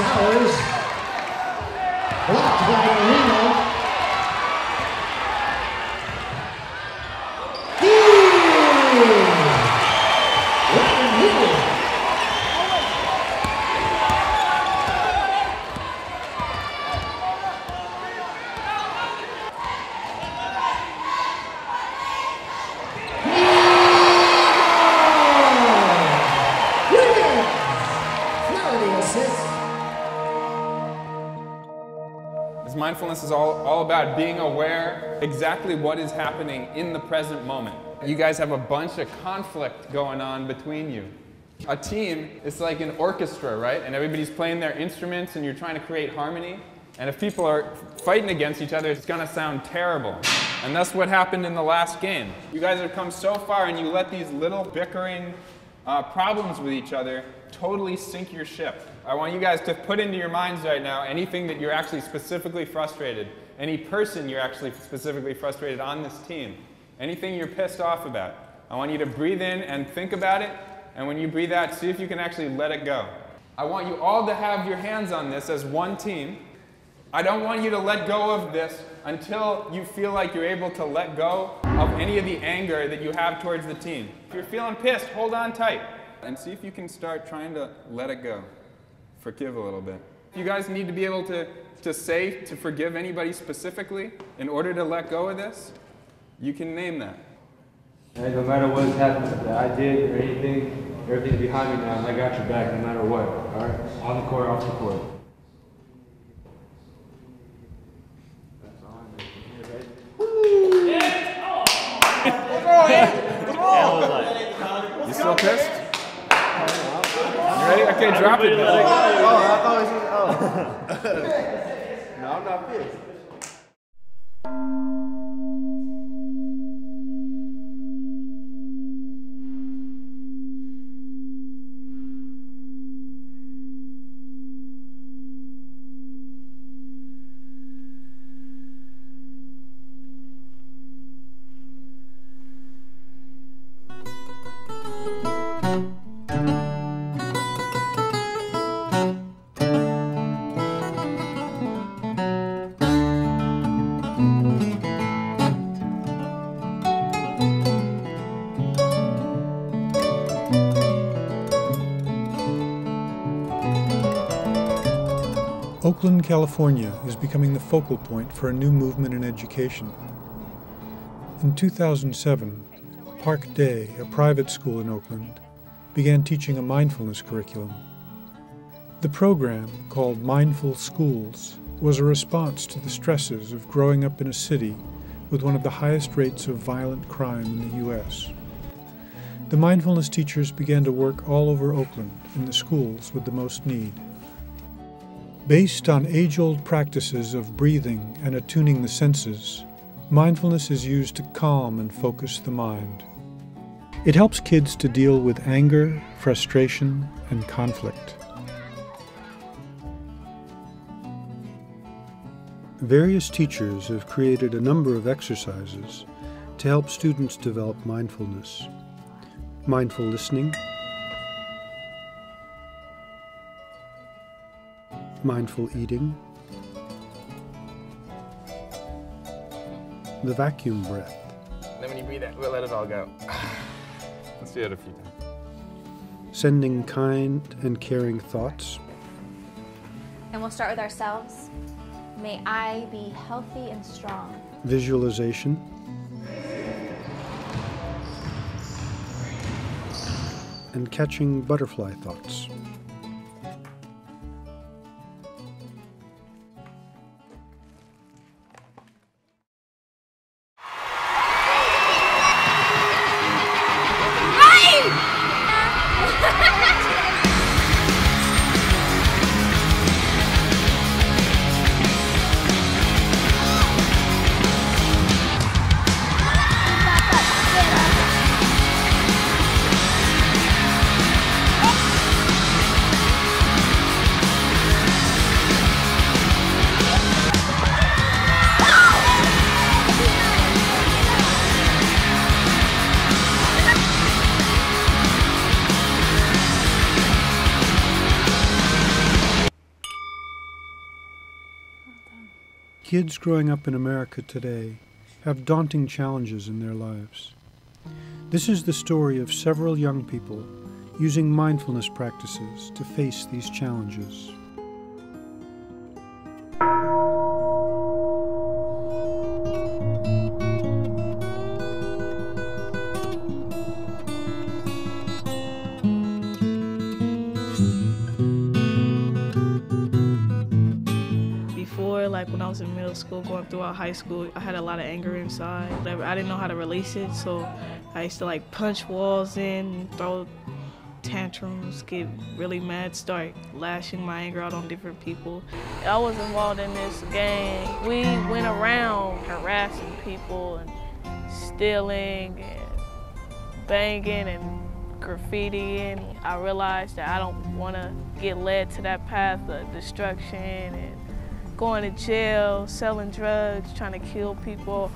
Stowers. Blocked by exactly what is happening in the present moment. You guys have a bunch of conflict going on between you. A team is like an orchestra, right? And everybody's playing their instruments and you're trying to create harmony. And if people are fighting against each other, it's gonna sound terrible. And that's what happened in the last game. You guys have come so far and you let these little bickering uh, problems with each other totally sink your ship. I want you guys to put into your minds right now anything that you're actually specifically frustrated, any person you're actually specifically frustrated on this team, anything you're pissed off about. I want you to breathe in and think about it, and when you breathe out, see if you can actually let it go. I want you all to have your hands on this as one team. I don't want you to let go of this until you feel like you're able to let go of any of the anger that you have towards the team. If you're feeling pissed, hold on tight and see if you can start trying to let it go. Forgive a little bit. You guys need to be able to, to say to forgive anybody specifically in order to let go of this. You can name that. No matter what's happened that I did or anything, everything's behind me now, and I got your back no matter what. All right, on the court, off the court. California is becoming the focal point for a new movement in education. In 2007, Park Day, a private school in Oakland, began teaching a mindfulness curriculum. The program, called Mindful Schools, was a response to the stresses of growing up in a city with one of the highest rates of violent crime in the U.S. The mindfulness teachers began to work all over Oakland in the schools with the most need. Based on age old practices of breathing and attuning the senses, mindfulness is used to calm and focus the mind. It helps kids to deal with anger, frustration, and conflict. Various teachers have created a number of exercises to help students develop mindfulness. Mindful listening, mindful eating, the vacuum breath. Then when you breathe out, we'll let it all go. Let's do it a few times. Sending kind and caring thoughts. And we'll start with ourselves. May I be healthy and strong. Visualization. And catching butterfly thoughts. Kids growing up in America today have daunting challenges in their lives. This is the story of several young people using mindfulness practices to face these challenges. School, going throughout high school, I had a lot of anger inside. I didn't know how to release it, so I used to like punch walls in, throw tantrums, get really mad, start lashing my anger out on different people. I was involved in this gang. We went around harassing people and stealing and banging and graffitiing. I realized that I don't want to get led to that path of destruction going to jail, selling drugs, trying to kill people,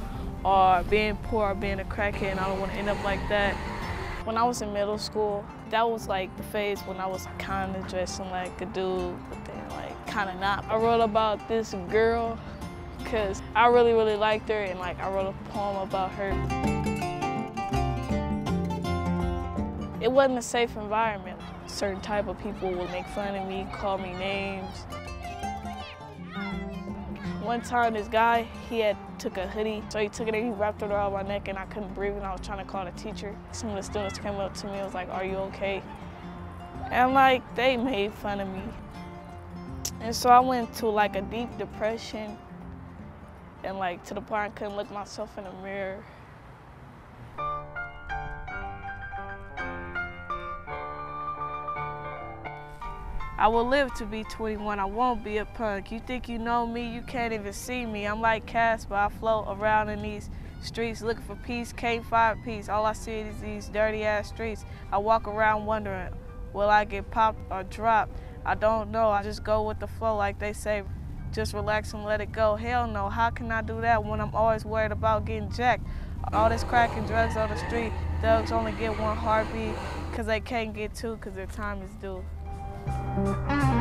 or being poor or being a crackhead, and I don't want to end up like that. When I was in middle school, that was like the phase when I was kind of dressing like a dude, but then like kind of not. I wrote about this girl because I really, really liked her, and like I wrote a poem about her. It wasn't a safe environment. Certain type of people would make fun of me, call me names. One time, this guy, he had took a hoodie, so he took it and he wrapped it around my neck, and I couldn't breathe, and I was trying to call the teacher. Some of the students came up to me and was like, "Are you okay?" And like they made fun of me, and so I went to like a deep depression, and like to the point I couldn't look myself in the mirror. I will live to be 21. I won't be a punk. You think you know me, you can't even see me. I'm like Casper. I float around in these streets looking for peace, can't find peace. All I see is these dirty ass streets. I walk around wondering, will I get popped or dropped? I don't know. I just go with the flow like they say. Just relax and let it go. Hell no. How can I do that when I'm always worried about getting jacked? All this crack and drugs on the street, thugs only get one heartbeat because they can't get two because their time is due. When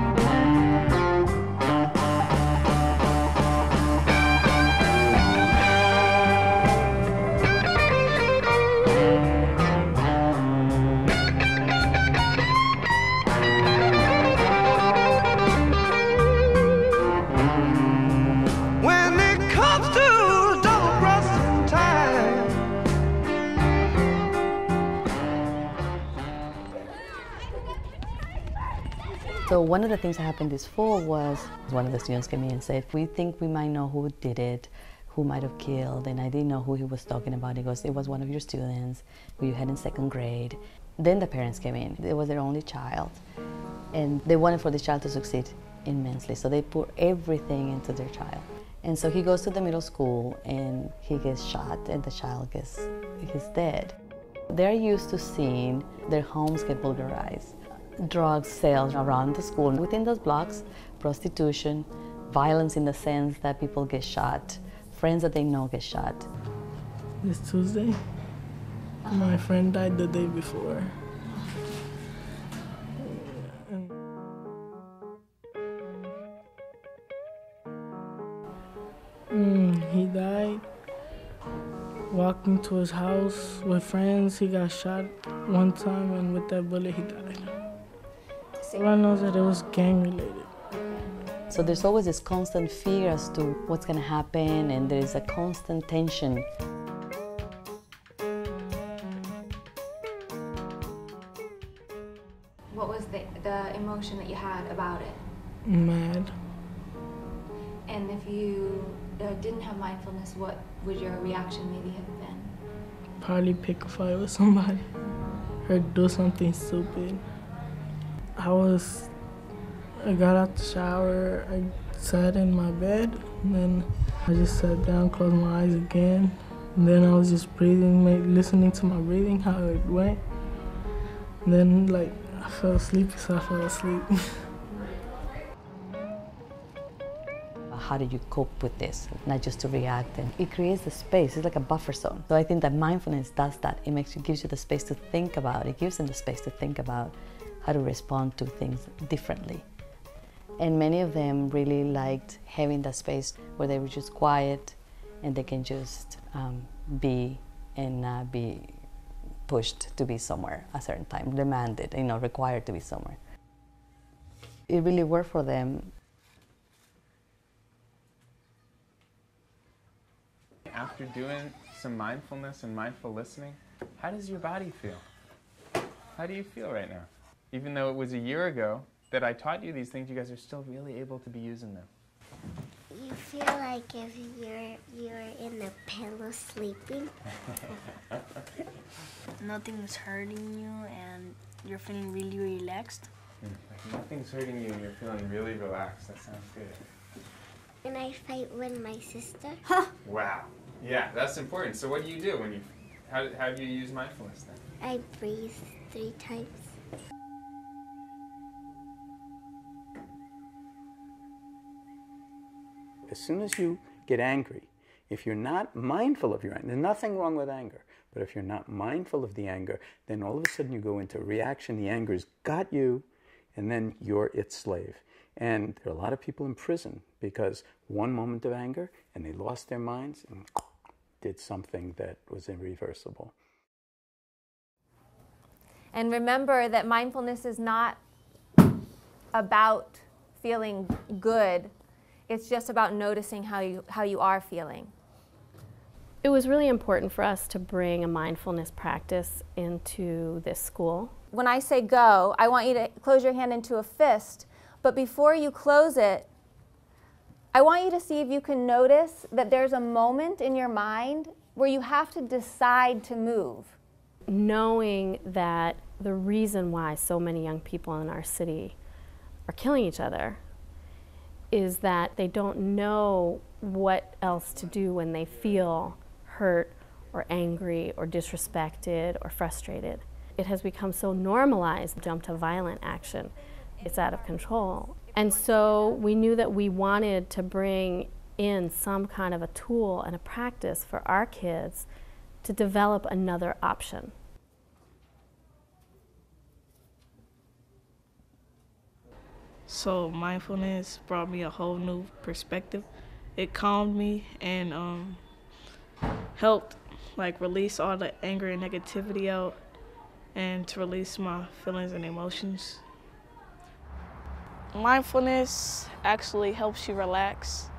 So one of the things that happened this fall was one of the students came in and said, if "We think we might know who did it, who might have killed." And I didn't know who he was talking about. He goes, "It was one of your students who you had in second grade." Then the parents came in. It was their only child, and they wanted for the child to succeed immensely. So they put everything into their child. And so he goes to the middle school and he gets shot, and the child gets he's dead. They're used to seeing their homes get vulgarized drug sales around the school. Within those blocks, prostitution, violence in the sense that people get shot, friends that they know get shot. This Tuesday, my friend died the day before. Mm, he died. walking to his house with friends. He got shot one time, and with that bullet, he died. All I know is that it was gang related. So there's always this constant fear as to what's going to happen, and there is a constant tension. What was the, the emotion that you had about it? Mad. And if you uh, didn't have mindfulness, what would your reaction maybe have been? Probably pick a fight with somebody or do something stupid. I was, I got out the shower, I sat in my bed, and then I just sat down, closed my eyes again. And then I was just breathing, listening to my breathing, how it went. And then, like, I fell asleep, so I fell asleep. How do you cope with this? Not just to react, and it creates the space. It's like a buffer zone. So I think that mindfulness does that. It makes you gives you the space to think about. It gives them the space to think about how to respond to things differently. And many of them really liked having that space where they were just quiet and they can just um, be and not be pushed to be somewhere a certain time, demanded, you know, required to be somewhere. It really worked for them. After doing some mindfulness and mindful listening, how does your body feel? How do you feel right now? Even though it was a year ago that I taught you these things, you guys are still really able to be using them. You feel like if you're you're in the pillow sleeping. Nothing's hurting you and you're feeling really relaxed. Like nothing's hurting you and you're feeling really relaxed. That sounds good. And I fight with my sister. Huh. Wow. Yeah, that's important. So what do you do when you, how, how do you use mindfulness then? I breathe three times. As soon as you get angry, if you're not mindful of your anger, there's nothing wrong with anger, but if you're not mindful of the anger, then all of a sudden you go into reaction. The anger's got you, and then you're its slave. And there are a lot of people in prison because one moment of anger and they lost their minds and did something that was irreversible. And remember that mindfulness is not about feeling good. It's just about noticing how you, how you are feeling. It was really important for us to bring a mindfulness practice into this school. When I say go, I want you to close your hand into a fist, but before you close it, I want you to see if you can notice that there's a moment in your mind where you have to decide to move. Knowing that the reason why so many young people in our city are killing each other is that they don't know what else to do when they feel hurt or angry or disrespected or frustrated. It has become so normalized, jump to violent action. It's out of control. And so we knew that we wanted to bring in some kind of a tool and a practice for our kids to develop another option. So mindfulness brought me a whole new perspective. It calmed me and um, helped like release all the anger and negativity out and to release my feelings and emotions. Mindfulness actually helps you relax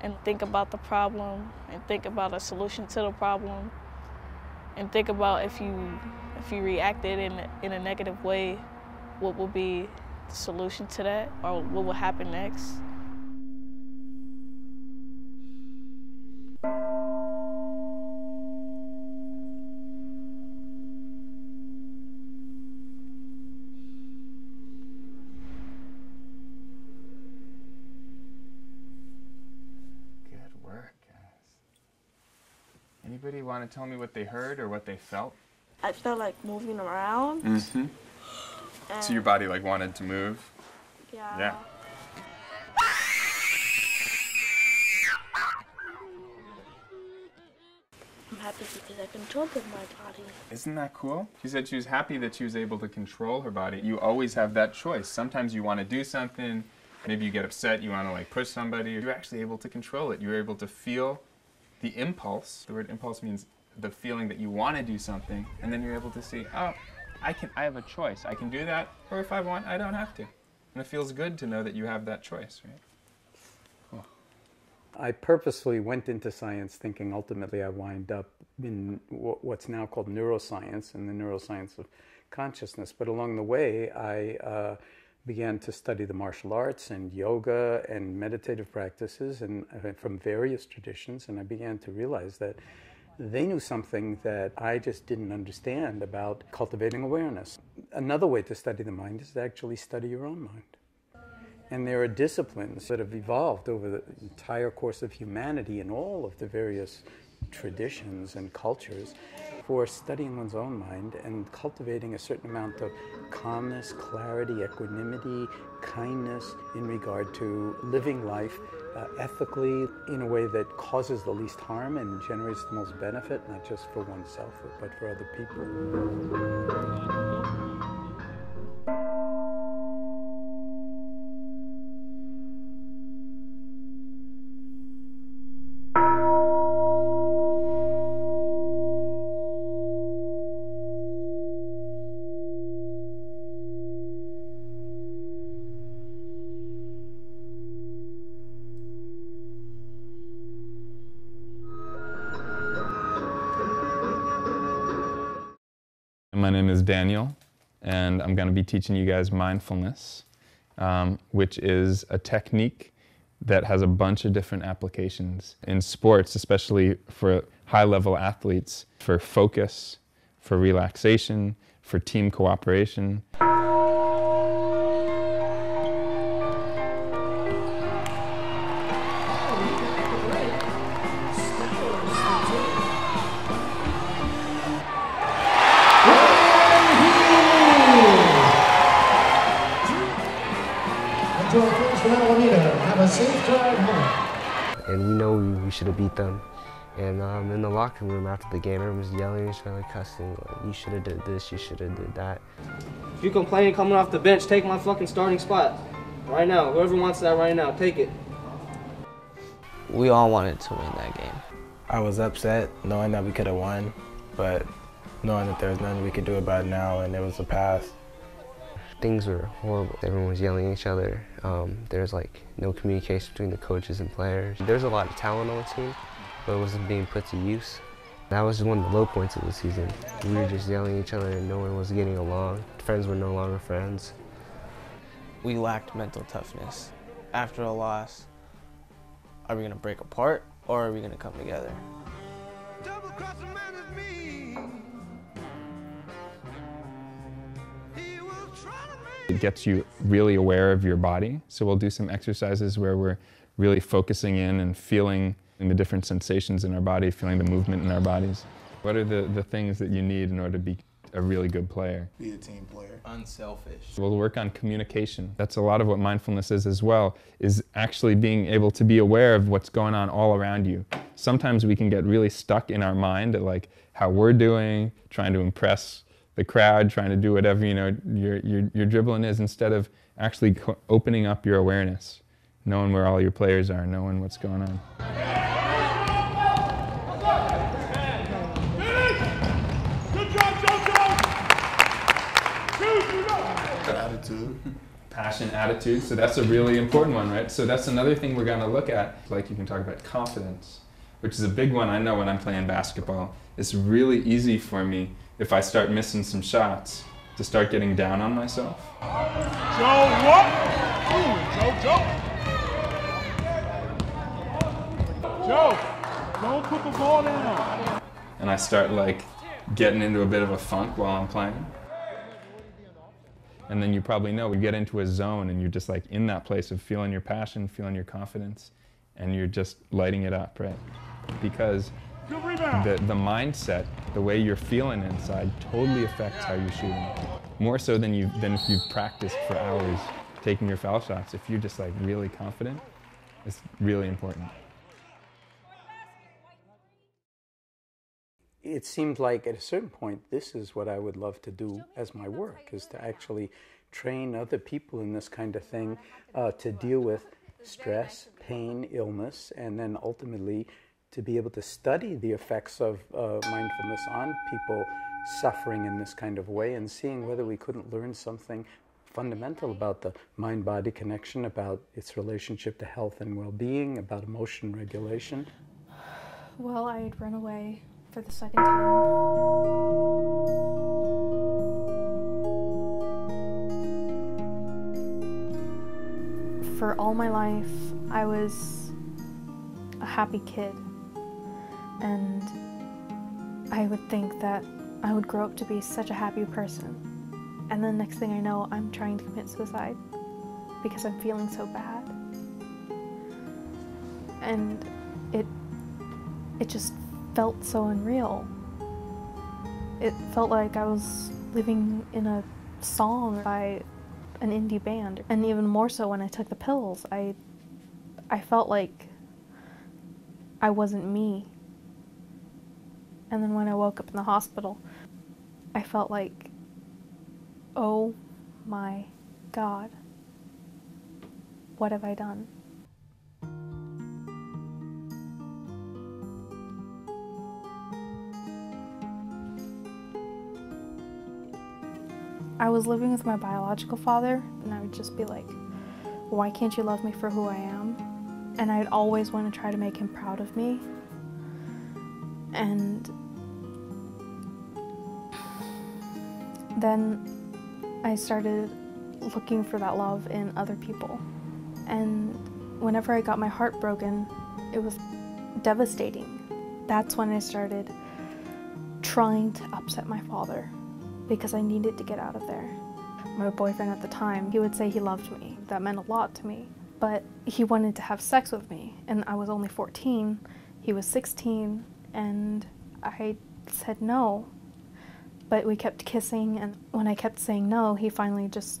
and think about the problem and think about a solution to the problem and think about if you if you reacted in in a negative way what will be the solution to that or what will happen next. Good work, guys. Anybody want to tell me what they heard or what they felt? I felt like moving around. Mm-hmm. Mm-hmm. So your body like wanted to move? Yeah. Yeah. I'm happy because I controlled my body. Isn't that cool? She said she was happy that she was able to control her body. You always have that choice. Sometimes you want to do something, maybe you get upset, you want to like push somebody. You're actually able to control it. You're able to feel the impulse. The word impulse means the feeling that you want to do something, and then you're able to see, oh, I can I have a choice. I can do that, or if I want, I don't have to. And it feels good to know that you have that choice, right? I purposely went into science thinking ultimately I wind up in what's now called neuroscience and the neuroscience of consciousness. But along the way, I uh, began to study the martial arts and yoga and meditative practices and uh, from various traditions, and I began to realize that they knew something that I just didn't understand about cultivating awareness. Another way to study the mind is to actually study your own mind. And there are disciplines that have evolved over the entire course of humanity in all of the various traditions and cultures for studying one's own mind and cultivating a certain amount of calmness, clarity, equanimity, kindness in regard to living life uh, ethically in a way that causes the least harm and generates the most benefit, not just for oneself, but for other people. To be teaching you guys mindfulness, um, which is a technique that has a bunch of different applications in sports, especially for high level athletes, for focus, for relaxation, for team cooperation. Should have beat them. And um, in the locker room after the game, everyone was yelling at each other, cussing. Like, you should have did this, you should have did that. If you complain coming off the bench, take my fucking starting spot. Right now. Whoever wants that right now, take it. We all wanted to win that game. I was upset knowing that we could have won, but knowing that there was nothing we could do about it now and it was a pass. Things were horrible. Everyone was yelling at each other. Um, there was like no communication between the coaches and players. There's a lot of talent on the team, but it wasn't being put to use. That was one of the low points of the season. We were just yelling at each other and no one was getting along. Friends were no longer friends. We lacked mental toughness. After a loss, are we going to break apart or are we going to come together? It gets you really aware of your body. So we'll do some exercises where we're really focusing in and feeling the different sensations in our body, feeling the movement in our bodies. What are the, the things that you need in order to be a really good player? Be a team player. Unselfish. We'll work on communication. That's a lot of what mindfulness is as well, is actually being able to be aware of what's going on all around you. Sometimes we can get really stuck in our mind at like how we're doing, trying to impress the crowd, trying to do whatever you know your, your, your dribbling is instead of actually opening up your awareness, knowing where all your players are, knowing what's going on. Attitude. Passion, attitude. So that's a really important one, right? So that's another thing we're going to look at. Like you can talk about confidence, which is a big one I know when I'm playing basketball. It's really easy for me if I start missing some shots to start getting down on myself. Joe, what? Ooh, Joe, Joe. Joe, don't put the ball down. And I start like getting into a bit of a funk while I'm playing. And then you probably know we get into a zone and you're just like in that place of feeling your passion, feeling your confidence, and you're just lighting it up, right? Because the, the mindset, the way you're feeling inside, totally affects how you're shooting. More so than, you, than if you've practiced for hours taking your foul shots. If you're just like really confident, it's really important. It seemed like at a certain point, this is what I would love to do as my work, is to actually train other people in this kind of thing uh, to deal with stress, pain, illness, and then ultimately to be able to study the effects of uh, mindfulness on people suffering in this kind of way and seeing whether we couldn't learn something fundamental about the mind body connection, about its relationship to health and well being, about emotion regulation. Well, I had run away for the second time. For all my life, I was a happy kid and I would think that I would grow up to be such a happy person. And then next thing I know, I'm trying to commit suicide because I'm feeling so bad. And it it just felt so unreal. It felt like I was living in a song by an indie band. And even more so when I took the pills, I I felt like I wasn't me. And then when I woke up in the hospital, I felt like, oh my God, what have I done? I was living with my biological father, and I would just be like, why can't you love me for who I am? And I'd always want to try to make him proud of me. And Then I started looking for that love in other people. And whenever I got my heart broken, it was devastating. That's when I started trying to upset my father because I needed to get out of there. My boyfriend at the time, he would say he loved me. That meant a lot to me. But he wanted to have sex with me, and I was only 14. He was 16, and I said no. But we kept kissing, and when I kept saying no, he finally just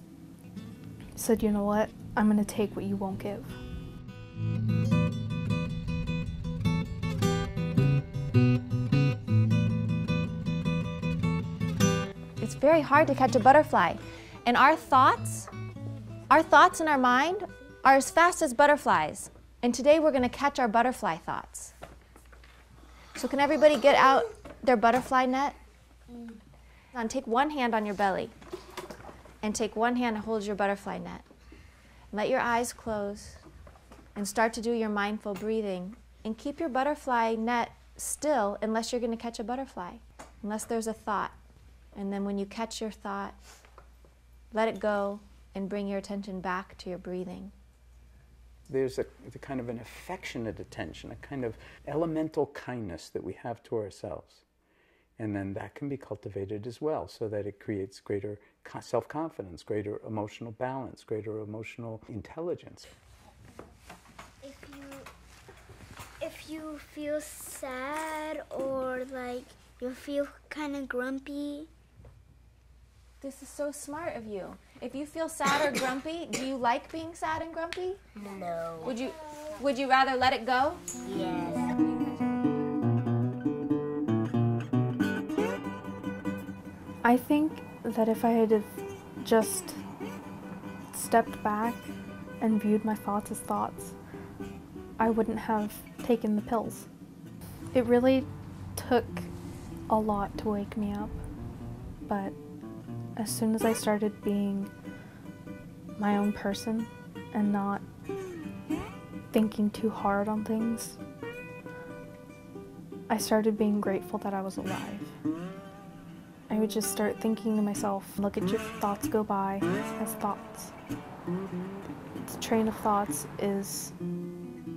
said, You know what? I'm gonna take what you won't give. It's very hard to catch a butterfly. And our thoughts, our thoughts in our mind are as fast as butterflies. And today we're going to catch our butterfly thoughts. So can everybody get out their butterfly net? Mm. And take one hand on your belly and take one hand and hold your butterfly net. Let your eyes close and start to do your mindful breathing and keep your butterfly net still unless you're going to catch a butterfly, unless there's a thought. And then when you catch your thought, let it go and bring your attention back to your breathing. There's a, a kind of an affectionate attention, a kind of elemental kindness that we have to ourselves. And then that can be cultivated as well so that it creates greater self confidence, greater emotional balance, greater emotional intelligence. If you if you feel sad or like you feel kind of grumpy, This is so smart of you. If you feel sad or grumpy, do you like being sad and grumpy? No. Would you would you rather let it go? Yes. I think that if I had just stepped back and viewed my thoughts as thoughts, I wouldn't have taken the pills. It really took a lot to wake me up, but as soon as I started being my own person and not thinking too hard on things, I started being grateful that I was alive. I would just start thinking to myself, look at your thoughts go by as thoughts. The train of thoughts is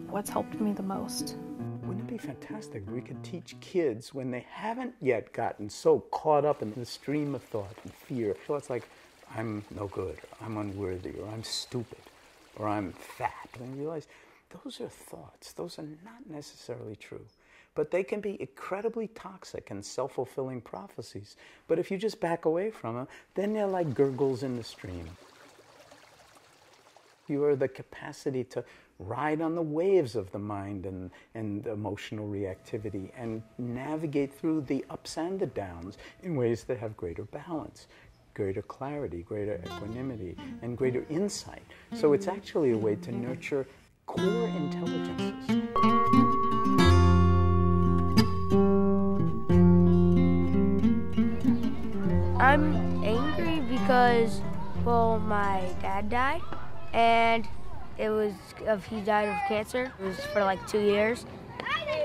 what's helped me the most. Wouldn't it be fantastic if we could teach kids when they haven't yet gotten so caught up in the stream of thought and fear? So it's like, I'm no good, or I'm unworthy, or I'm stupid, or I'm fat. And realize those are thoughts, those are not necessarily true. But they can be incredibly toxic and self fulfilling prophecies. But if you just back away from them, then they're like gurgles in the stream. You are the capacity to ride on the waves of the mind and, and emotional reactivity and navigate through the ups and the downs in ways that have greater balance, greater clarity, greater equanimity, and greater insight. So it's actually a way to nurture core intelligences. Because, well, my dad died, and it was of he died of cancer. It was for like two years.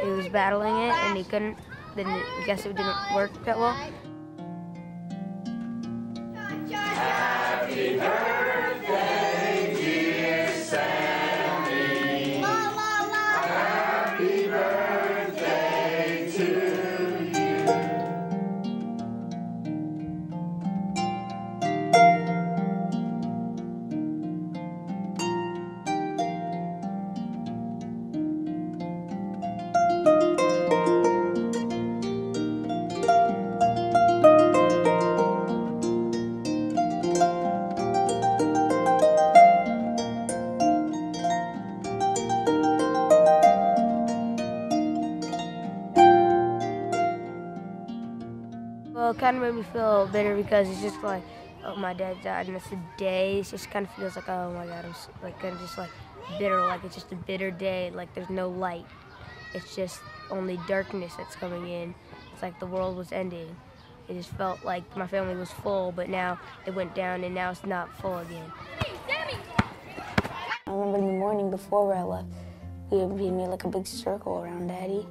He was battling it, and he couldn't. Then I guess it didn't work that well. Because it's just like, oh, my dad died, and it's a day. It just kind of feels like, oh my God, I'm s- like kind of just like bitter, like it's just a bitter day. Like there's no light. It's just only darkness that's coming in. It's like the world was ending. It just felt like my family was full, but now it went down, and now it's not full again. I remember in the morning before I left, we we made like a big circle around Daddy.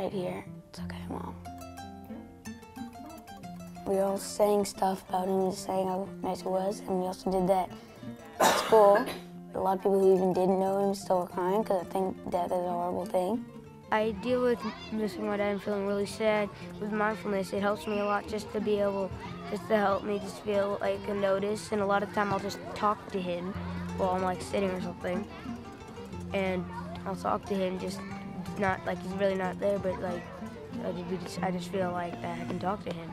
Right here. It's okay, Mom. We We were all saying stuff about him, just saying how nice he was, and we also did that at school. A lot of people who even didn't know him still were crying because I think death is a horrible thing. I deal with missing my dad and feeling really sad with mindfulness. It helps me a lot just to be able, just to help me just feel like a notice. And a lot of time I'll just talk to him while I'm like sitting or something. And I'll talk to him just not like he's really not there, but like I just, feel like that I can talk to him.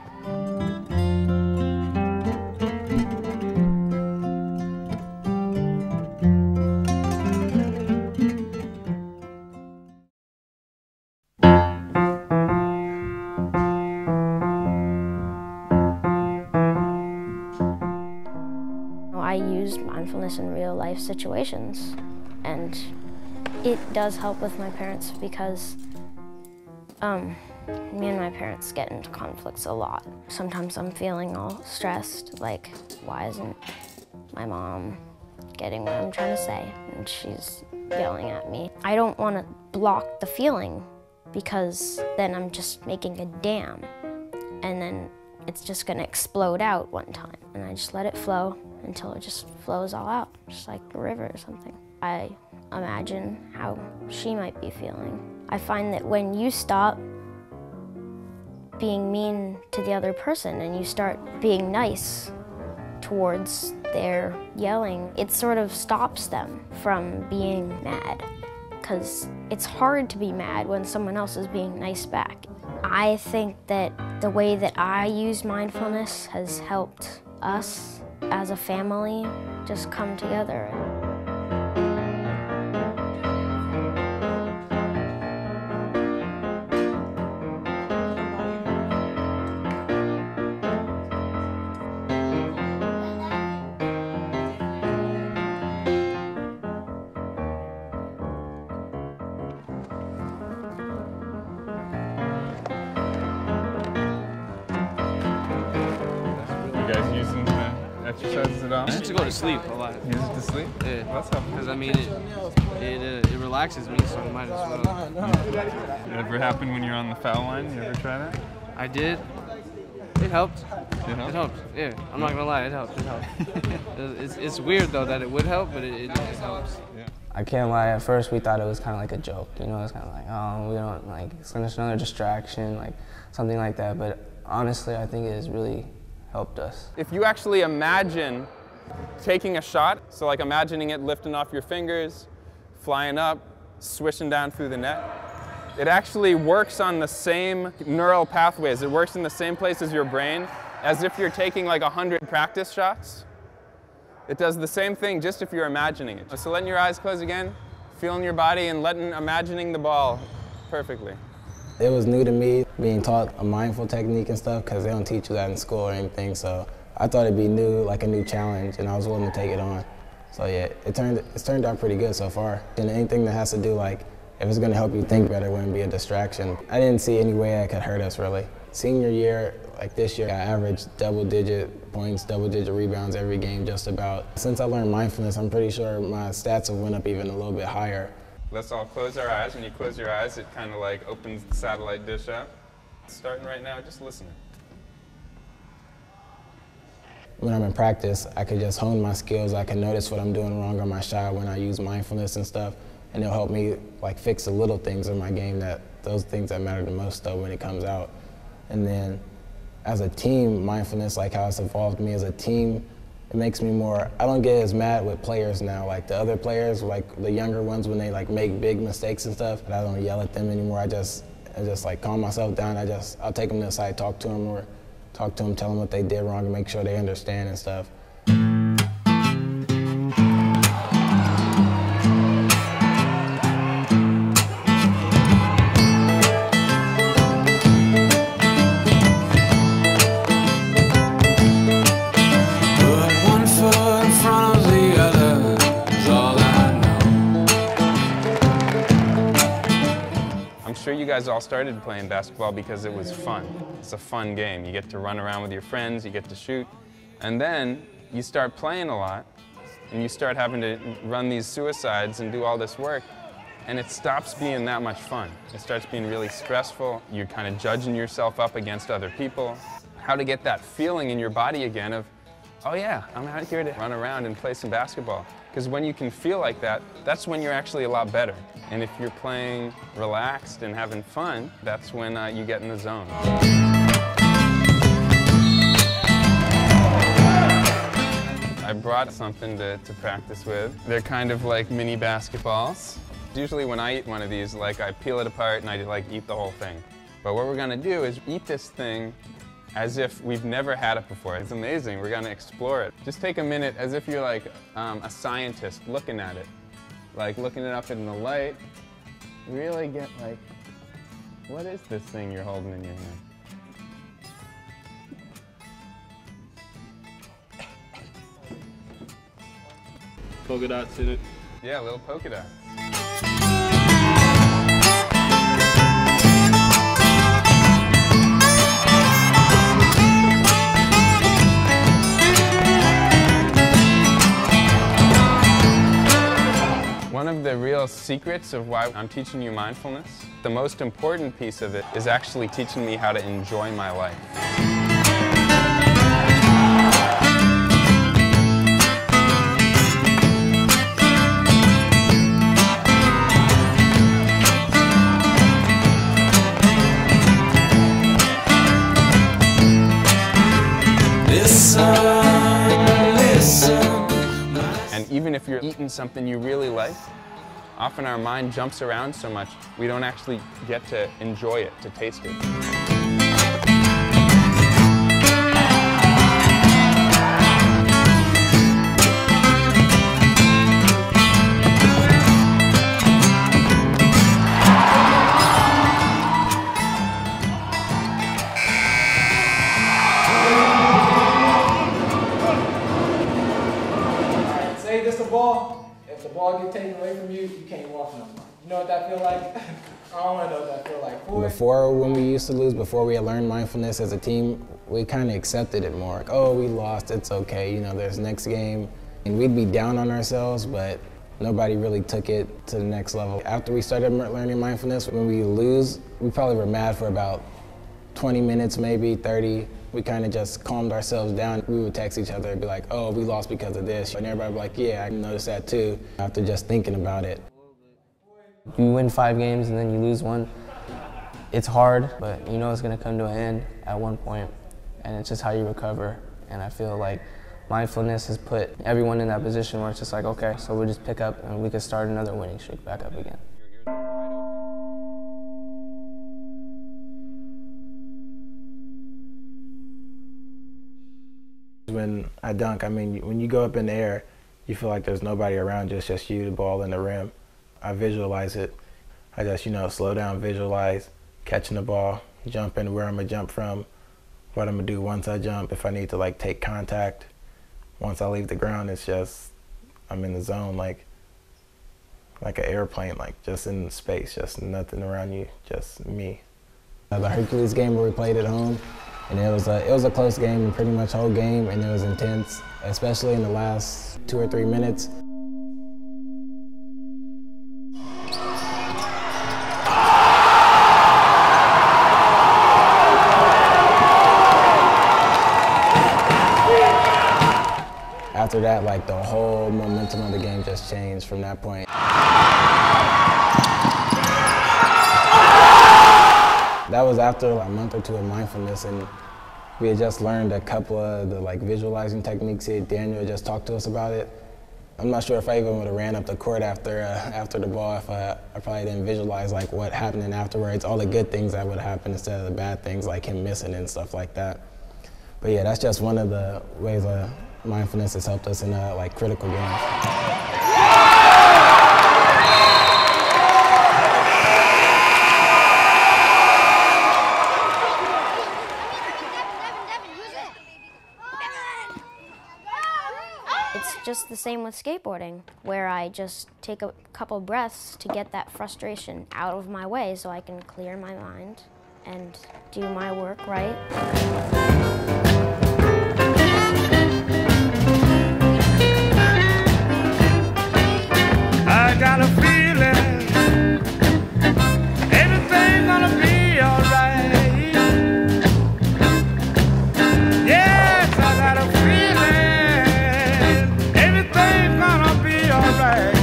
I use mindfulness in real life situations, and it does help with my parents because um, me and my parents get into conflicts a lot. Sometimes I'm feeling all stressed, like, why isn't my mom getting what I'm trying to say? And she's yelling at me. I don't want to block the feeling because then I'm just making a dam, and then it's just gonna explode out one time. And I just let it flow until it just flows all out, just like a river or something. I imagine how she might be feeling. I find that when you stop being mean to the other person and you start being nice towards their yelling, it sort of stops them from being mad. Because it's hard to be mad when someone else is being nice back. I think that the way that I use mindfulness has helped us as a family just come together. Sleep a lot. Use it to sleep? Yeah. That's helpful. Because I mean, it it, uh, it relaxes me, so I might as well. It ever happen when you're on the foul line? You ever try that? I did. It helped. It helped? It helped. Yeah, I'm not gonna lie, it helped. It helped. it's, it's weird though that it would help, but it, it, it helps. I can't lie. At first, we thought it was kind of like a joke. You know, it's kind of like, oh, we don't like it's just another distraction, like something like that. But honestly, I think it has really helped us. If you actually imagine taking a shot, so like imagining it lifting off your fingers, flying up, swishing down through the net, it actually works on the same neural pathways. It works in the same place as your brain as if you're taking like 100 practice shots. It does the same thing just if you're imagining it. So letting your eyes close again, feeling your body and letting imagining the ball perfectly. It was new to me being taught a mindful technique and stuff because they don't teach you that in school or anything. So I thought it'd be new, like a new challenge, and I was willing to take it on. So yeah, it turned it's turned out pretty good so far. And anything that has to do like if it's gonna help you think better, wouldn't be a distraction. I didn't see any way it could hurt us really. Senior year, like this year, I averaged double digit points, double digit rebounds every game just about. Since I learned mindfulness, I'm pretty sure my stats have went up even a little bit higher. Let's all close our eyes. When you close your eyes, it kind of like opens the satellite dish up. Starting right now, just listening. When I'm in practice, I could just hone my skills. I can notice what I'm doing wrong on my shot when I use mindfulness and stuff, and it'll help me like fix the little things in my game that those things that matter the most though when it comes out. And then as a team, mindfulness, like how it's evolved me as a team, it makes me more, I don't get as mad with players now. Like the other players, like the younger ones when they like make big mistakes and stuff, I don't yell at them anymore. I just, I just like calm myself down. I just, I'll take them to the side, talk to them or talk to them, tell them what they did wrong and make sure they understand and stuff. You guys all started playing basketball because it was fun. It's a fun game. You get to run around with your friends, you get to shoot, and then you start playing a lot, and you start having to run these suicides and do all this work, and it stops being that much fun. It starts being really stressful. You're kind of judging yourself up against other people, how to get that feeling in your body again of, oh yeah, I'm out here to run around and play some basketball. Because when you can feel like that, that's when you're actually a lot better. And if you're playing relaxed and having fun, that's when uh, you get in the zone. I brought something to, to practice with. They're kind of like mini basketballs. Usually when I eat one of these, like I peel it apart and I like eat the whole thing. But what we're gonna do is eat this thing as if we've never had it before. It's amazing, we're gonna explore it. Just take a minute as if you're like um, a scientist looking at it. Like looking it up in the light. Really get like, what is this thing you're holding in your hand? Polka dots in it. Yeah, little polka dots. One of the real secrets of why I'm teaching you mindfulness, the most important piece of it is actually teaching me how to enjoy my life. Listen, even if you're eating something you really like, often our mind jumps around so much we don't actually get to enjoy it, to taste it. That feel like? I don't want to know what that feel like. Boy. Before, when we used to lose, before we had learned mindfulness as a team, we kind of accepted it more. Like, oh, we lost, it's okay. You know, there's next game. And we'd be down on ourselves, but nobody really took it to the next level. After we started learning mindfulness, when we lose, we probably were mad for about 20 minutes, maybe 30. We kind of just calmed ourselves down. We would text each other and be like, oh, we lost because of this. And everybody would be like, yeah, I noticed that too, after just thinking about it. You win five games and then you lose one. It's hard, but you know it's gonna come to an end at one point, and it's just how you recover. And I feel like mindfulness has put everyone in that position where it's just like, okay, so we'll just pick up and we can start another winning streak back up again. When I dunk, I mean, when you go up in the air, you feel like there's nobody around you, it's just you, the ball, and the rim. I visualize it. I just, you know, slow down, visualize catching the ball, jumping where I'm gonna jump from, what I'm gonna do once I jump, if I need to like take contact. Once I leave the ground, it's just, I'm in the zone like, like an airplane, like just in space, just nothing around you, just me. The Hercules game where we played at home, and it was a it was a close game, pretty much whole game, and it was intense, especially in the last two or three minutes. After that, like the whole momentum of the game just changed from that point. That was after like, a month or two of mindfulness, and we had just learned a couple of the like visualizing techniques here. Daniel just talked to us about it. I'm not sure if I even would have ran up the court after uh, after the ball if I, I probably didn't visualize like what happening afterwards, all the good things that would happen instead of the bad things like him missing and stuff like that. But yeah, that's just one of the ways uh, mindfulness has helped us in uh, like critical games. It's just the same with skateboarding, where I just take a couple breaths to get that frustration out of my way so I can clear my mind and do my work right. got a feeling everything's gonna be alright. Yes, I got a feeling everything's gonna be alright.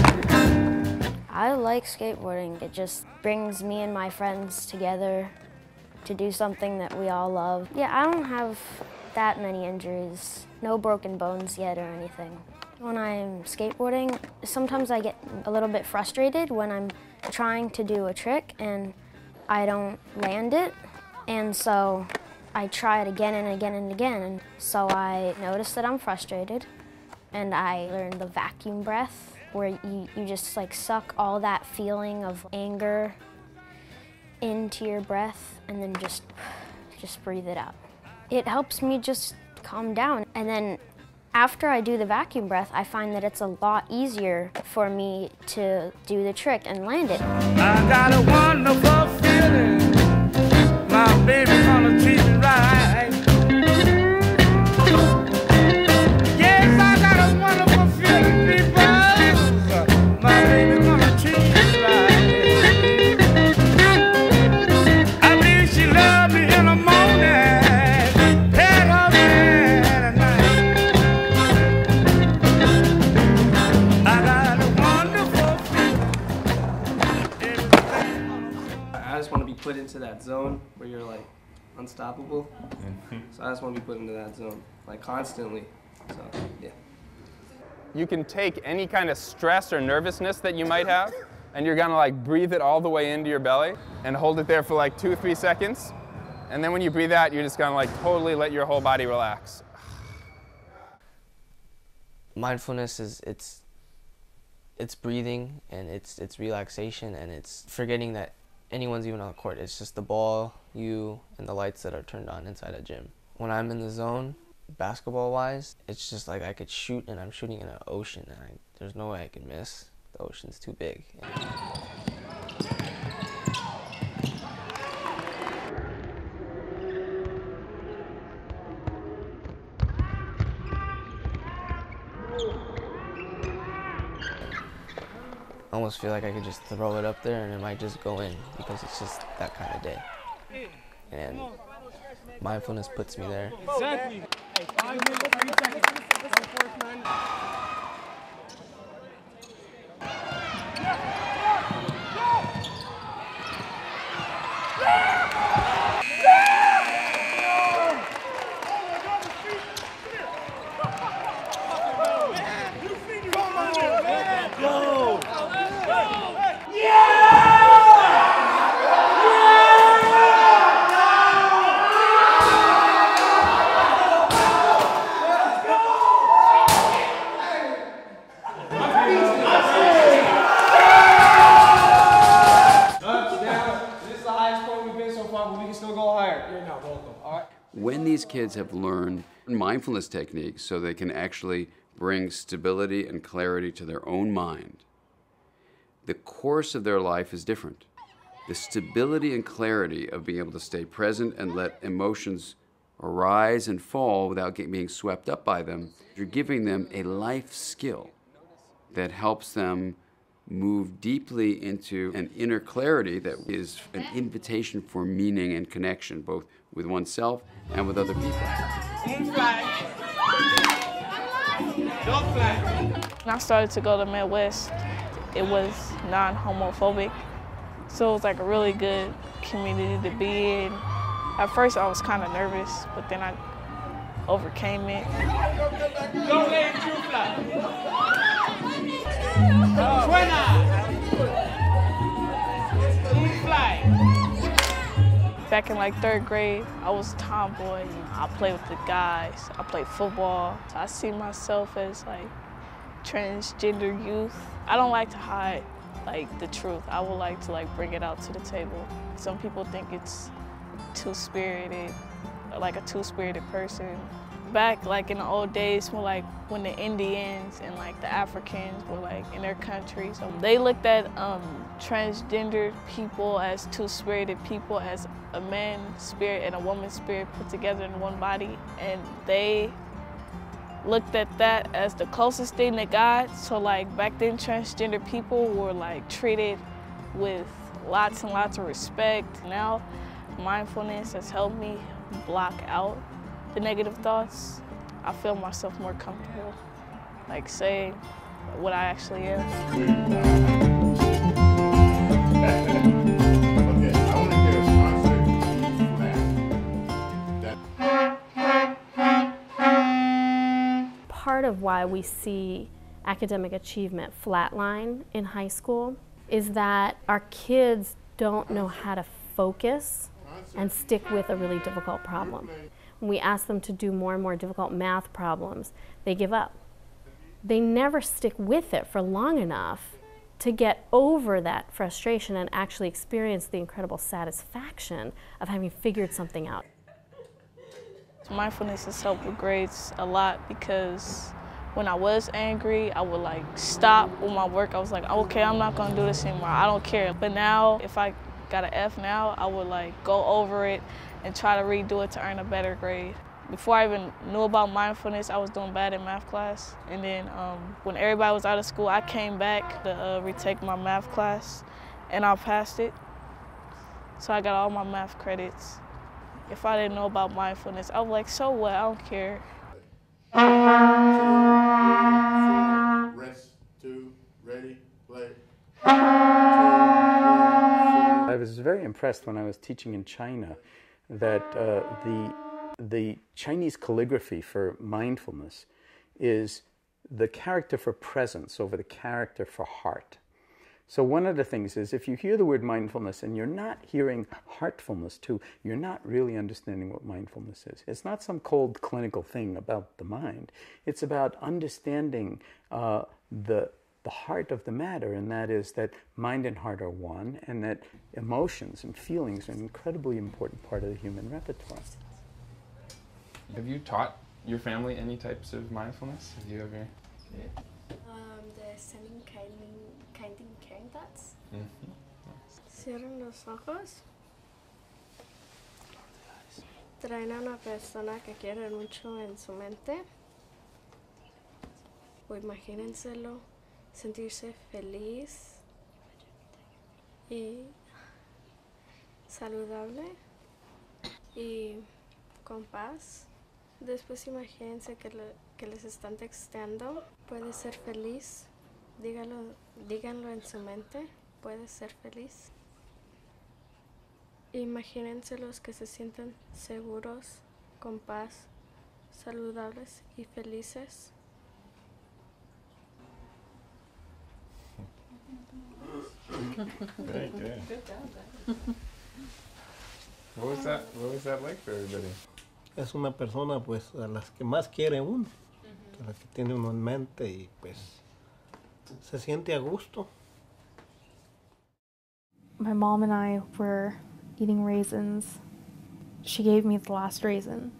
I like skateboarding. It just brings me and my friends together to do something that we all love. Yeah, I don't have that many injuries. No broken bones yet or anything. When I'm skateboarding, sometimes I get a little bit frustrated when I'm trying to do a trick and I don't land it. And so I try it again and again and again. And so I notice that I'm frustrated and I learned the vacuum breath where you, you just like suck all that feeling of anger into your breath and then just just breathe it out. It helps me just calm down and then after I do the vacuum breath, I find that it's a lot easier for me to do the trick and land it. I got a wonderful feeling. My baby gonna treat me right. That zone where you're like unstoppable. Mm-hmm. so I just want to be put into that zone like constantly. So yeah. You can take any kind of stress or nervousness that you might have, and you're gonna like breathe it all the way into your belly and hold it there for like two or three seconds. And then when you breathe out, you're just gonna like totally let your whole body relax. mindfulness is it's it's breathing and it's it's relaxation and it's forgetting that anyone's even on the court. It's just the ball, you, and the lights that are turned on inside a gym. When I'm in the zone, basketball wise, it's just like I could shoot and I'm shooting in an ocean and I, there's no way I could miss. The ocean's too big. I almost feel like I could just throw it up there and it might just go in because it's just that kind of day. And mindfulness puts me there. Exactly. Five minutes, three seconds. Now, this is the highest point we've been so far, but we can still go higher. You're not welcome. All right. Have learned mindfulness techniques so they can actually bring stability and clarity to their own mind, the course of their life is different. The stability and clarity of being able to stay present and let emotions arise and fall without being swept up by them, you're giving them a life skill that helps them move deeply into an inner clarity that is an invitation for meaning and connection, both with oneself and with other people. When I started to go to Midwest, it was non-homophobic. So it was like a really good community to be in. At first I was kind of nervous, but then I overcame it. Don't let it you fly. Back in like third grade, I was tomboy. You know, I played with the guys. I played football. So I see myself as like transgender youth. I don't like to hide like the truth. I would like to like bring it out to the table. Some people think it's two spirited, like a two spirited person. Back like in the old days when like when the Indians and like the Africans were like in their countries, um, they looked at um, transgender people as two spirited people, as a man spirit and a woman spirit put together in one body, and they looked at that as the closest thing to God. So like back then transgender people were like treated with lots and lots of respect. Now mindfulness has helped me block out the negative thoughts. I feel myself more comfortable like saying what I actually am. Part of why we see academic achievement flatline in high school is that our kids don't know how to focus and stick with a really difficult problem. When we ask them to do more and more difficult math problems, they give up. They never stick with it for long enough to get over that frustration and actually experience the incredible satisfaction of having figured something out. Mindfulness has helped with grades a lot because when I was angry, I would like stop with my work. I was like, okay, I'm not gonna do this anymore. I don't care. But now, if I got an F now, I would like go over it and try to redo it to earn a better grade. Before I even knew about mindfulness, I was doing bad in math class. And then um, when everybody was out of school, I came back to uh, retake my math class and I passed it. So I got all my math credits. If I didn't know about mindfulness, I was like, so what, I don't care. I was very impressed when I was teaching in China that uh, the the Chinese calligraphy for mindfulness is the character for presence over the character for heart. So one of the things is if you hear the word mindfulness and you're not hearing heartfulness too, you're not really understanding what mindfulness is. It's not some cold clinical thing about the mind. It's about understanding uh, the the heart of the matter, and that is that mind and heart are one, and that emotions and feelings are an incredibly important part of the human repertoire. Have you taught your family any types of mindfulness? Have you ever? Um, the sending kindly, kindly caring thoughts. Mhm. Cierren los ojos. Traen a una persona que quieren mucho en su mente. O imagínenselo sentirse feliz y saludable y con paz. Después imagínense que, le- que les están texteando. Puede ser feliz. Dígalo, díganlo en su mente. Puede ser feliz. Imagínense los que se sienten seguros, con paz, saludables y felices. Very good. What was that? What was that like for everybody? Es una persona pues a las que más quiere uno, a las que tiene uno en mente y pues se siente a gusto. My mom and I were eating raisins. She gave me the last raisin.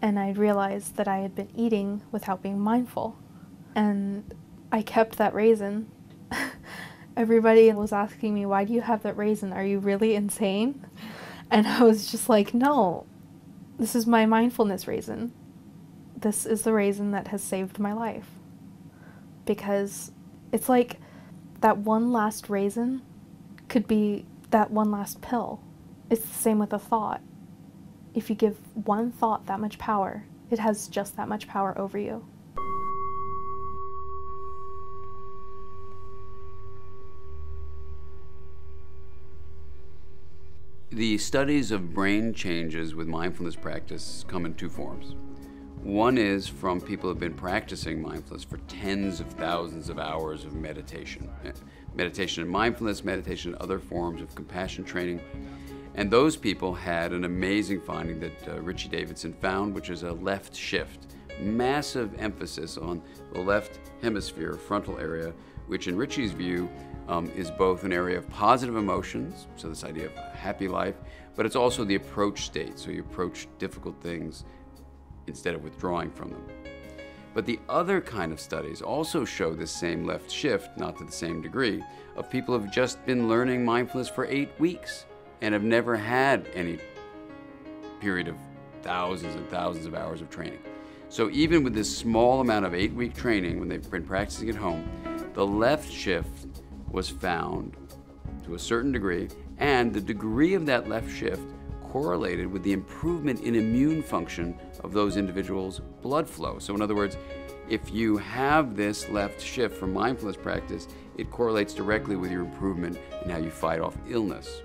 And I realized that I had been eating without being mindful. And I kept that raisin. Everybody was asking me, Why do you have that raisin? Are you really insane? And I was just like, No, this is my mindfulness raisin. This is the raisin that has saved my life. Because it's like that one last raisin could be that one last pill. It's the same with a thought. If you give one thought that much power, it has just that much power over you. The studies of brain changes with mindfulness practice come in two forms. One is from people who have been practicing mindfulness for tens of thousands of hours of meditation. Eh, Meditation and mindfulness, meditation and other forms of compassion training. And those people had an amazing finding that uh, Richie Davidson found, which is a left shift. Massive emphasis on the left hemisphere, frontal area, which in Richie's view um, is both an area of positive emotions, so this idea of a happy life, but it's also the approach state, so you approach difficult things instead of withdrawing from them. But the other kind of studies also show this same left shift, not to the same degree, of people who have just been learning mindfulness for eight weeks and have never had any period of thousands and thousands of hours of training. So even with this small amount of eight week training when they've been practicing at home, the left shift was found to a certain degree, and the degree of that left shift correlated with the improvement in immune function of those individuals' blood flow. So, in other words, if you have this left shift from mindfulness practice, it correlates directly with your improvement in how you fight off illness.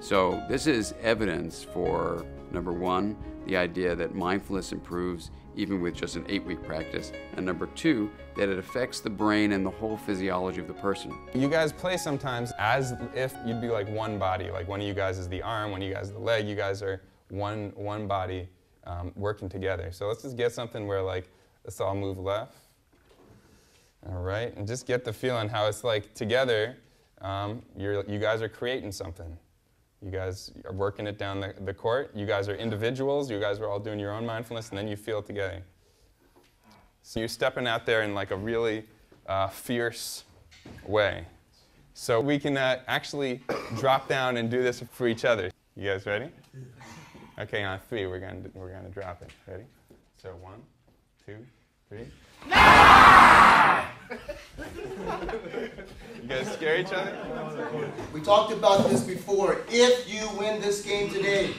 So, this is evidence for number one, the idea that mindfulness improves even with just an eight week practice, and number two, that it affects the brain and the whole physiology of the person. You guys play sometimes as if you'd be like one body, like one of you guys is the arm, one of you guys is the leg, you guys are one, one body um, working together. So let's just get something where like, let's all move left. All right, and just get the feeling how it's like together, um, you guys are creating something. You guys are working it down the, the court. You guys are individuals. You guys are all doing your own mindfulness, and then you feel it together. So you're stepping out there in like a really uh, fierce way. So we can uh, actually drop down and do this for each other. You guys ready? Okay, on three, we're gonna we're gonna drop it. Ready? So one, two, three. You guys scare each other? We talked about this before. If you win this game today,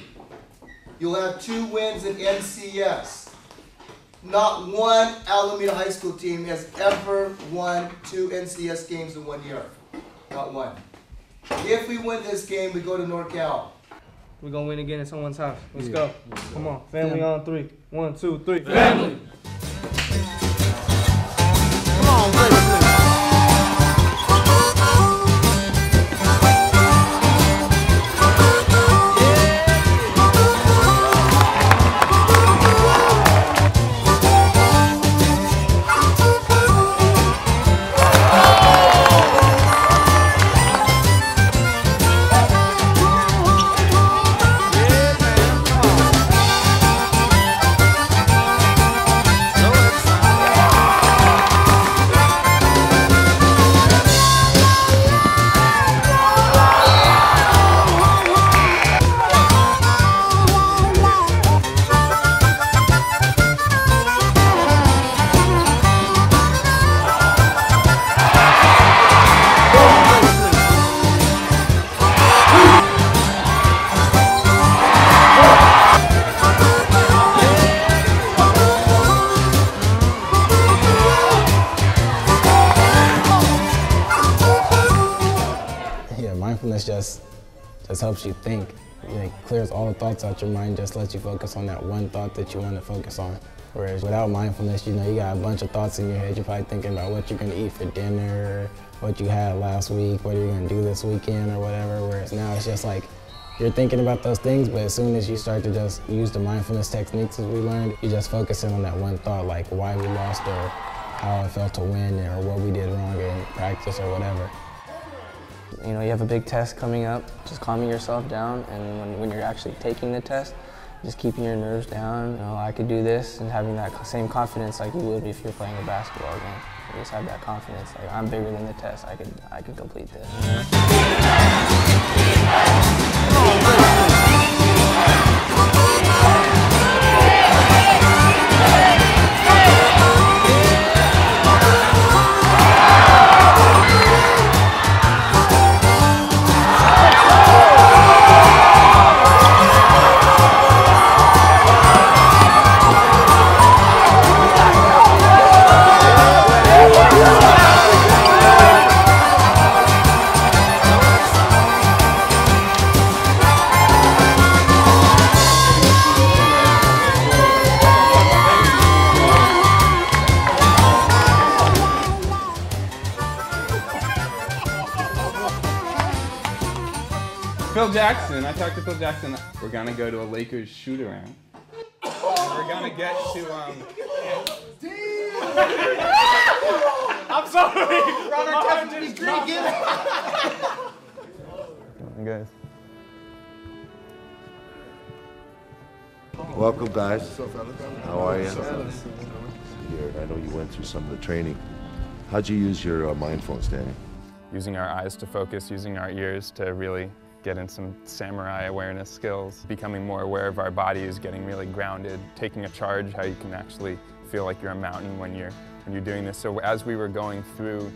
you'll have two wins in NCS. Not one Alameda High School team has ever won two NCS games in one year. Not one. If we win this game, we go to NorCal. We're gonna win again at someone's house. Let's go. Come on. Family on three. One, two, three. Family. Come your mind, just lets you focus on that one thought that you want to focus on. Whereas without mindfulness, you know, you got a bunch of thoughts in your head. You're probably thinking about what you're gonna eat for dinner, what you had last week, what you're gonna do this weekend or whatever. Whereas now it's just like you're thinking about those things, but as soon as you start to just use the mindfulness techniques as we learned, you're just focusing on that one thought, like why we lost or how it felt to win or what we did wrong in practice or whatever. You know, you have a big test coming up, just calming yourself down, and when, when you're actually taking the test, just keeping your nerves down. You know, I could do this, and having that same confidence like you would if you're playing a basketball game. You just have that confidence, like I'm bigger than the test. I could, I could complete this. Oh, Phil Jackson, I talked to Jackson. We're gonna go to a Lakers shoot around. We're gonna get to um. I'm sorry. Ronald Kevin just drinking. guys. Welcome, guys. How are you? Here, I know you went through some of the training. How'd you use your uh, mindfulness, Danny? Using our eyes to focus, using our ears to really get in some samurai awareness skills, becoming more aware of our bodies, getting really grounded, taking a charge, how you can actually feel like you're a mountain when you're, when you're doing this. So as we were going through,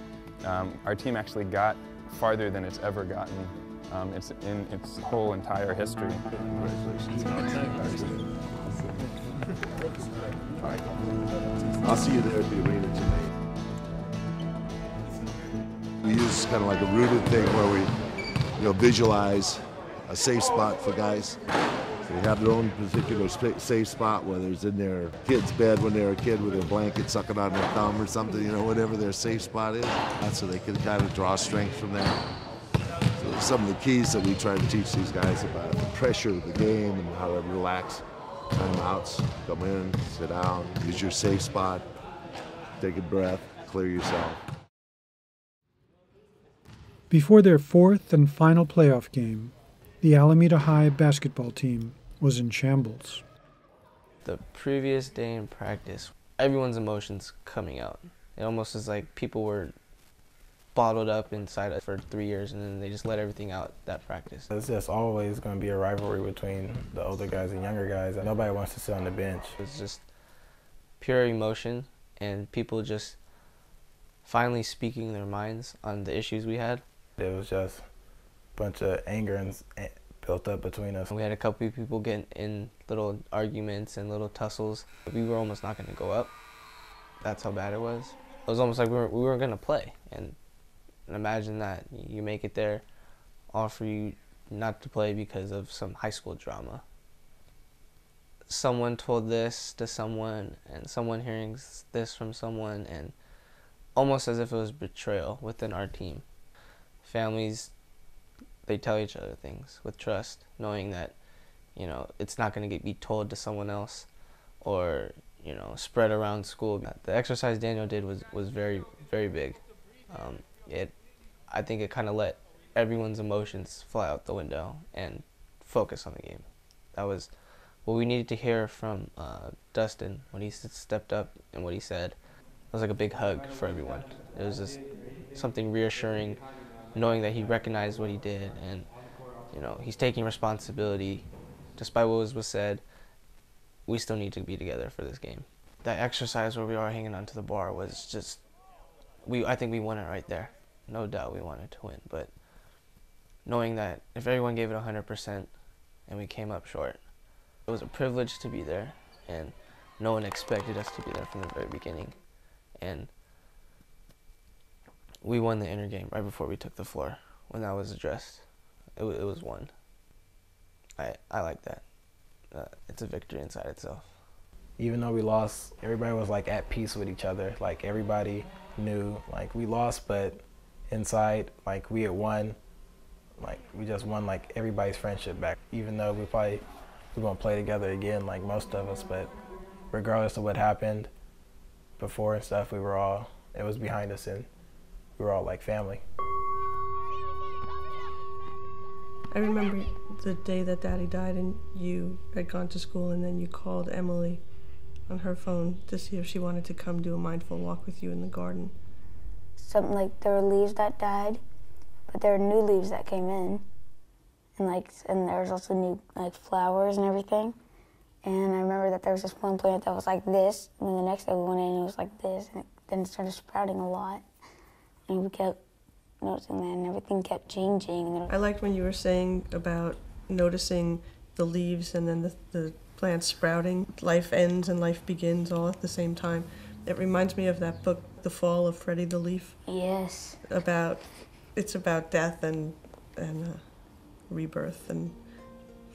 um, our team actually got farther than it's ever gotten um, its, in its whole entire history. I'll see you there at the arena tonight. We use kind of like a rooted thing where we, you know, visualize a safe spot for guys. They have their own particular safe spot, whether it's in their kid's bed when they're a kid with a blanket sucking on their thumb or something, you know, whatever their safe spot is. That's so they can kind of draw strength from that. So some of the keys that we try to teach these guys about the pressure of the game and how to relax. Timeouts, come in, sit down, use your safe spot, take a breath, clear yourself. Before their fourth and final playoff game, the Alameda High basketball team was in shambles. The previous day in practice, everyone's emotions coming out. It almost is like people were bottled up inside for three years and then they just let everything out that practice. It's just always going to be a rivalry between the older guys and younger guys. Nobody wants to sit on the bench. It's just pure emotion and people just finally speaking their minds on the issues we had. It was just a bunch of anger and eh, built up between us. We had a couple of people getting in little arguments and little tussles. We were almost not going to go up. That's how bad it was. It was almost like we were, we were going to play. And, and imagine that. You make it there, offer you not to play because of some high school drama. Someone told this to someone, and someone hearing this from someone, and almost as if it was betrayal within our team. Families they tell each other things with trust, knowing that, you know, it's not going to get be told to someone else, or you know, spread around school. The exercise Daniel did was was very very big. Um, it, I think it kind of let everyone's emotions fly out the window and focus on the game. That was what we needed to hear from uh, Dustin when he stepped up and what he said. It was like a big hug for everyone. It was just something reassuring knowing that he recognized what he did and you know he's taking responsibility. Despite what was, was said we still need to be together for this game. That exercise where we are hanging onto the bar was just we i think we won it right there. No doubt we wanted to win but knowing that if everyone gave it 100% and we came up short it was a privilege to be there and no one expected us to be there from the very beginning. And we won the inner game right before we took the floor when that was addressed. It, it was won. I I like that. Uh, it's a victory inside itself. Even though we lost, everybody was like at peace with each other. Like everybody knew, like we lost, but inside, like we had won. Like we just won like everybody's friendship back. Even though we probably we're gonna play together again, like most of us, but regardless of what happened before and stuff, we were all it was behind us and we were all like family. I remember the day that Daddy died, and you had gone to school, and then you called Emily on her phone to see if she wanted to come do a mindful walk with you in the garden. Something like there were leaves that died, but there were new leaves that came in, and like and there was also new like flowers and everything. And I remember that there was this one plant that was like this, and then the next day we went in and it was like this, and it, then it started sprouting a lot, and we kept noticing that, and everything kept changing. I liked when you were saying about noticing the leaves and then the, the plants sprouting. Life ends and life begins all at the same time. It reminds me of that book, The Fall of Freddie the Leaf. Yes. About it's about death and and uh, rebirth and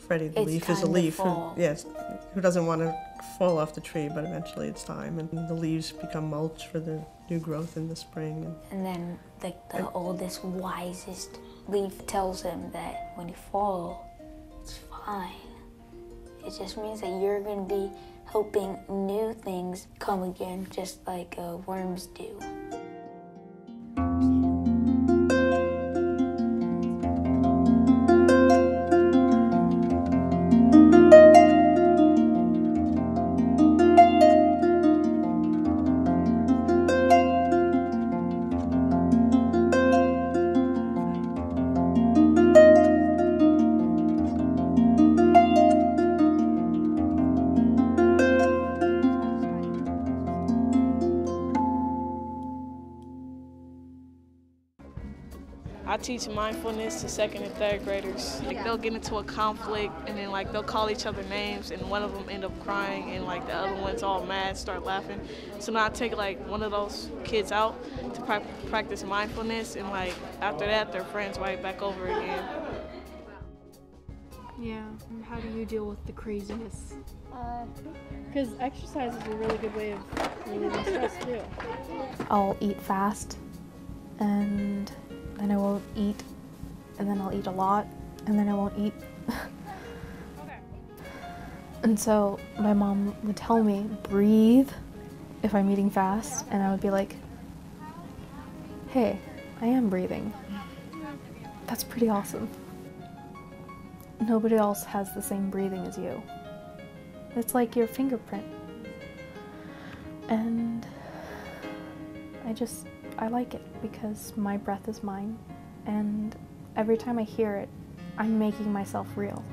Freddie the It's leaf is a leaf. Who, yes, who doesn't want to fall off the tree, but eventually it's time, and the leaves become mulch for the new growth in the spring. And And then like the oldest, wisest leaf tells him that when you fall, it's fine. It just means that you're gonna be hoping new things come again, just like uh, worms do. Teach mindfulness to second and third graders. Like they'll get into a conflict and then like they'll call each other names and one of them end up crying and like the other one's all mad, start laughing. So now I take like one of those kids out to pra- practice mindfulness and like after that they're friends right back over again. Yeah, and how do you deal with the craziness? Uh, because exercise is a really good way of relieving stress too. I'll eat fast and then I won't eat and then I'll eat a lot and then I won't eat. and so my mom would tell me, breathe if I'm eating fast, and I would be like, hey, I am breathing. That's pretty awesome. Nobody else has the same breathing as you. It's like your fingerprint. And I just, I like it because my breath is mine, and every time I hear it, I'm making myself real.